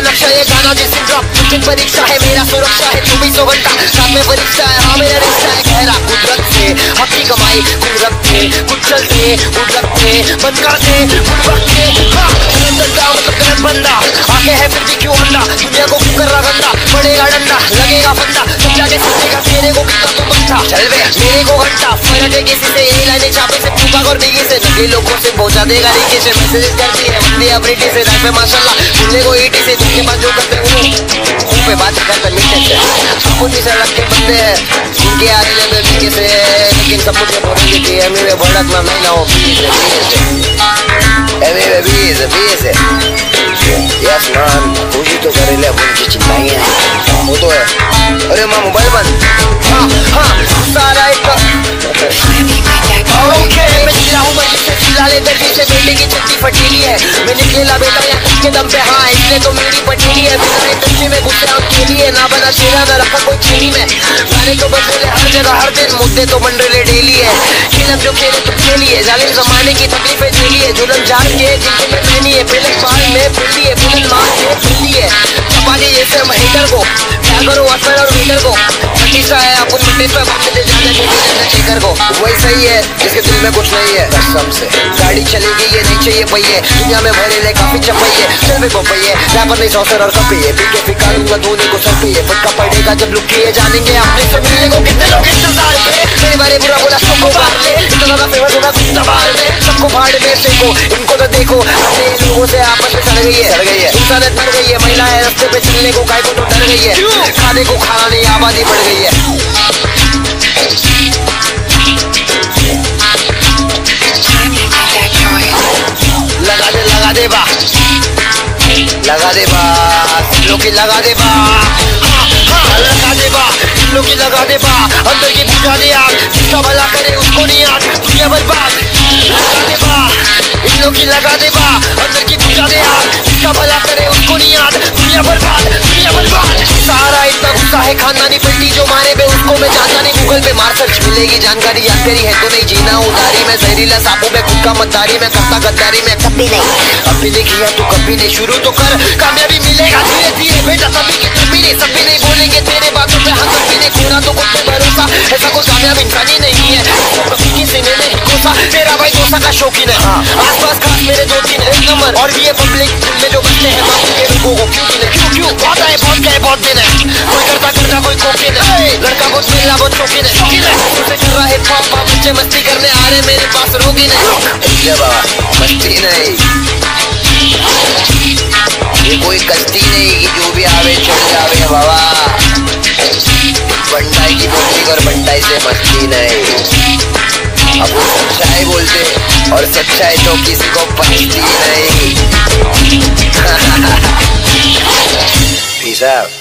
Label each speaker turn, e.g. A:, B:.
A: देना जिस दिन ड्रॉप जिस परीक्षा है मेरा सुरक्षा है चौबीसों घंटा साथ में परीक्षा है हाँ मेरा रिश्ता है गहरा कुदरत से अपनी कमाई कुछ रखते कुछ चलते कुछ रखते बंद करते कुछ रखते हाँ मतलब गलत बंदा आगे है फिर भी क्यों अंडा दुनिया को क्यों कर रहा गंदा पड़ेगा डंडा लगेगा बंदा सब जाके सीखेगा तेरे को कितना तो चल बे मेरे को घंटा फ़र्क है किसी से यही लाने चापे से फूका और बिगी से नकली लोगों से पहुँचा देगा रीके से मैसेज करती है बंदी अपनी से रात में माशाल्लाह सुनने को ईटी से जिसके पास जो करते हैं मुँह पे बात करते मीठे से सब कुछ से रख के बंदे हैं जिनके आ रहे में बीके से लेकिन सब कुछ बोलेंगे कि एमी में भड़क में महिला हो बीस एमी में बीस बीस यस मान पूजी तो करे ले अपन की चिंताएँ हैं। वो तो है। अरे माँ मोबाइल बंद। हाँ हाँ हूँ है हाँ तो मेरी है बिना तो तो मंडले डेली है खेल जो खेले तो खेलिए जालिम जमाने की तकलीफें झेलिए जुलम जान के ज़िंदगी में पहनी है फ़िल्म बाल में फिरली है फ़िल्म मार के फिरली है चपाने जैसे हम हेटर को क्या करो असर और मीटर को मटीसा है, आपको मट्टी पे दे जाने को को। वही सही है, जिसके दिल में कुछ नहीं है। कसम से। गाड़ी चलेगी ये नहीं चाहिए पहिए दुनिया में भरे ले काफ़ी चपैये चल भी पपैये रैपर नहीं सौसर और कपिए पीके फिका लूँगा धोने को पिए। फटका पड़ेगा जब लुक किए जानेंगे अपने से मिलने को कितने लोग इंतज़ार में मेरे बुरा बोला। फेंको इनको तो देखो। अपने लोगों से आपस में सड़ गई है। सड़ गई है। इंसानियत मर गई है। महिलाएँ रास्ते पे चलने को काय को तो डर गई है। खाने को खाना नहीं आबादी बढ़ गई है। लगा दे लगा दे बा। लगा दे बा। लोग लगा दे बा। हाँ, हाँ, लगा दे बा। लोग लगा दे बा। अंदर की बुझा दे आग। जिसका भला करे उसको नहीं याद दुनिया बर्बाद करे नहीं दुनिया बर्बाद दुनिया बर्बाद सारा इतना गुस्सा है खानदानी पलटी जो मारे पे उसको मैं जानता नहीं। गूगल पे मार सर्च मिलेगी जानकारी याद तेरी है तो नहीं जीना उधारी में जहरीला सांपों में खुद का मतदारी में करता गद्दारी में। कभी नहीं। अभी नहीं किया तो कभी नहीं। शुरू तो कर कामयाबी मिलेगा धीरे धीरे। बेटा सभी के कभी नहीं सभी नहीं बोलेंगे तेरे बातों पे हाँ कभी नहीं खोना तो कुछ भरोसा ऐसा कोई कामयाब इंसान ही नहीं है। किसी में कोसा तेरा भाई दोसा का शौकीन है। आस पास बच्चे मस्ती करने आ रहे मेरे पास रोगी नहीं। मस्ती नहीं। ये कोई कश्ती नहीं कि जो भी आवे, चढ़ जावे बाबा। बंटाई की बोली और बंटाई से मस्ती नहीं। अब वो सच्चाई बोलते और सच्चाई तो किसी को पचती नहीं। पीसा।